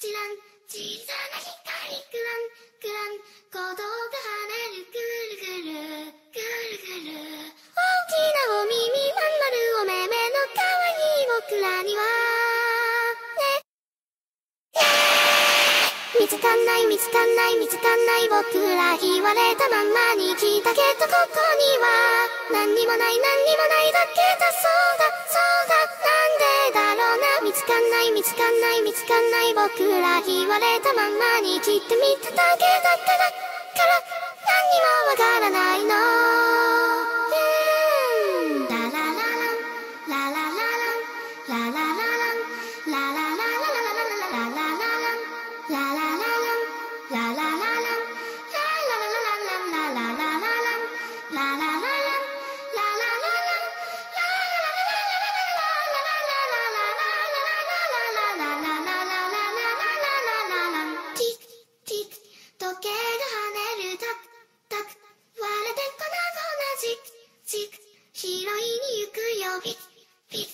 チラン小さな光クランクラン鼓動が跳ねるぐるぐるぐるぐる。大きなお耳まんまるお目目のかわいい僕らには。ね。見つかんない見つかんない見つかんない僕ら言われたまんまに来たけどここには。何にもない何にもないだけだそうだ。見つかんない見つかんない僕ら言われたまんまに生ってみただけだったらから何にもわからないのくよピッピッ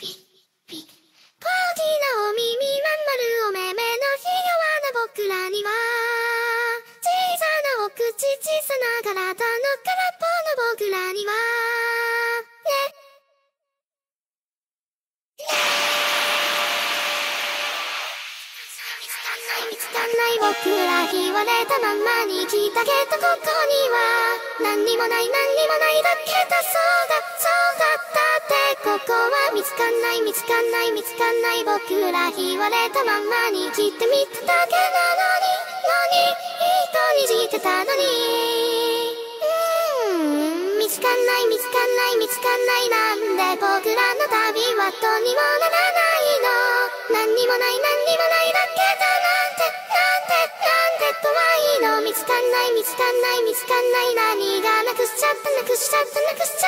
ピッピッ高貴なお耳まん丸お目目のひ弱な僕らには小さなお口小さな体の空っぽの僕らには見つかんない僕ら言われたまんまに来たけどここには何にもない何にもないだけだそうだは見つかんない見つかんない見つかんない僕ら言われたまんまに来てみただけなのに何一人してたのにうーん見つかんない見つかんない見つかんないなんで僕らの旅はどうにもならないの何にもない何にもないだけだなんてなんてなんて怖いの見つかんない見つかんない見つかんない何がなくしちゃったなくしちゃったなくしちゃった